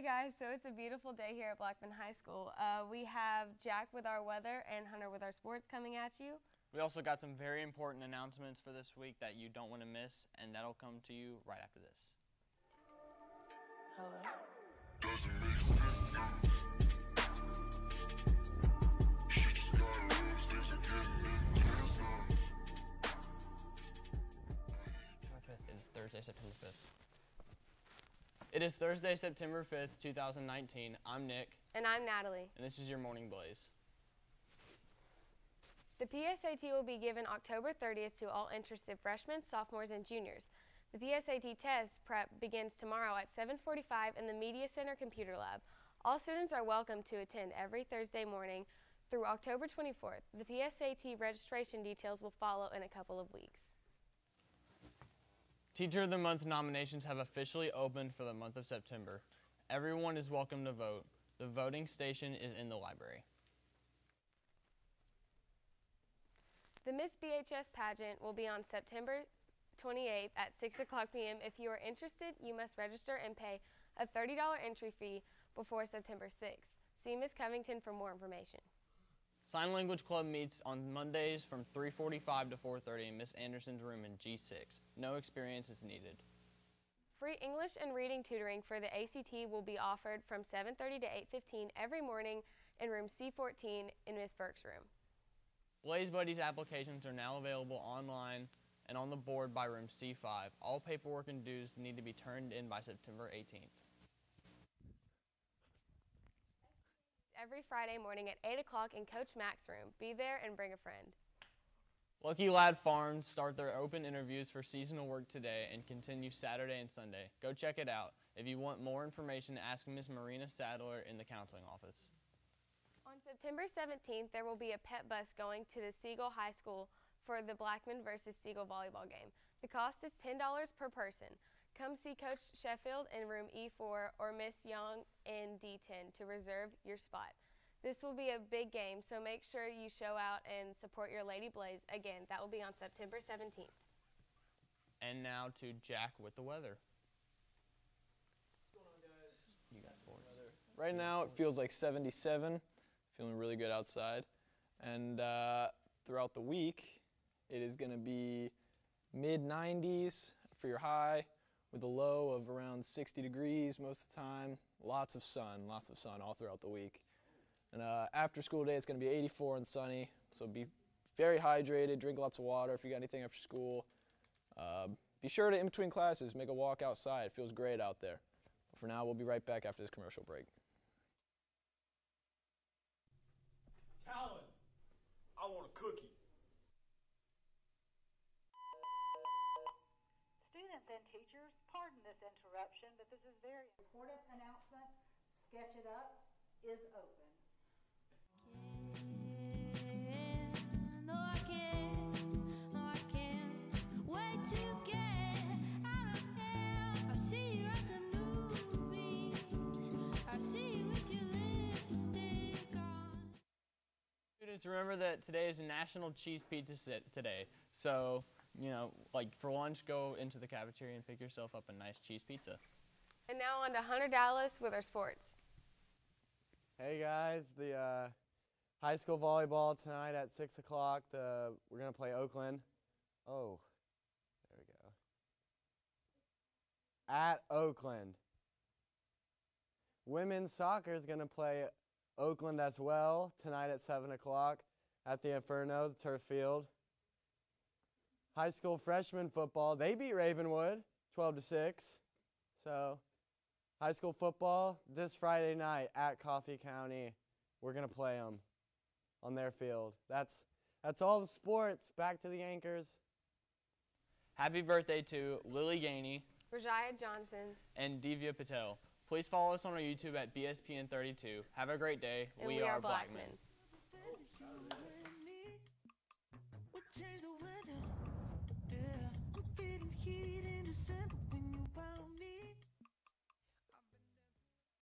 Hey guys, so it's a beautiful day here at Blackman High School. Uh, we have Jack with our weather and Hunter with our sports coming at you. We also got some very important announcements for this week that you don't want to miss, and that'll come to you right after this. Hello. It is Thursday, September 5th, 2019. I'm Nick, And I'm Natalie. and this is your Morning Blaze. The PSAT will be given October 30th to all interested freshmen, sophomores, and juniors. The PSAT test prep begins tomorrow at 7:45 in the Media Center Computer Lab. All students are welcome to attend every Thursday morning through October 24th. The PSAT registration details will follow in a couple of weeks. Teacher of the Month nominations have officially opened for the month of September. Everyone is welcome to vote. The voting station is in the library. The Miss BHS pageant will be on September 28th at 6 o'clock p.m. If you are interested, you must register and pay a $30 entry fee before September 6th. See Miss Covington for more information. Sign Language Club meets on Mondays from 3:45 to 4:30 in Miss Anderson's room in G6. No experience is needed. Free English and reading tutoring for the ACT will be offered from 7:30 to 8:15 every morning in room C14 in Miss Burke's room. Blaze Buddies applications are now available online and on the board by room C5. All paperwork and dues need to be turned in by September 18th. Every Friday morning at 8 o'clock in Coach Mack's room. Be there and bring a friend. Lucky Ladd Farms start their open interviews for seasonal work today and continue Saturday and Sunday. Go check it out. If you want more information, ask Miss Marina Sadler in the counseling office. On September 17th, there will be a pet bus going to the Siegel High School for the Blackman versus Siegel volleyball game. The cost is $10 per person. Come see Coach Sheffield in room E4 or Miss Young in D10 to reserve your spot. This will be a big game, so make sure you show out and support your Lady Blaze. Again, that will be on September 17th. And now to Jack with the weather. You got sports. Right now it feels like 77, feeling really good outside. And uh, throughout the week, it is going to be mid 90s for your high with a low of around 60 degrees most of the time. Lots of sun, lots of sun all throughout the week. And uh, after school day, it's going to be 84 and sunny, so be very hydrated, drink lots of water if you got anything after school. Uh, be sure to, in between classes, make a walk outside. It feels great out there. But for now, we'll be right back after this commercial break. Talon, I want a cookie. Students and teachers, pardon this interruption, but this is very important announcement. Sketch It Up is open. No, I can't. No, I can't wait to get out of here. I see you at the movies. I see you with your lipstick on. Students, remember that today is National Cheese Pizza Sit today. So, you know, like for lunch, go into the cafeteria and pick yourself up a nice cheese pizza. And now on to Hunter Dallas with our sports. Hey guys, the uh, high school volleyball tonight at six o'clock. The we're gonna play Oakland. Oh, there we go. At Oakland. Women's soccer is gonna play Oakland as well tonight at seven o'clock at the Inferno, the turf field. High school freshman football, they beat Ravenwood, twelve to six. So high school football this Friday night at Coffee County. We're gonna play them on their field. That's that's all the sports. Back to the anchors. Happy birthday to Lily Gainey Rajaya Johnson. and Divya Patel. Please follow us on our YouTube at BSPN32. Have a great day. And we, are Blackman. We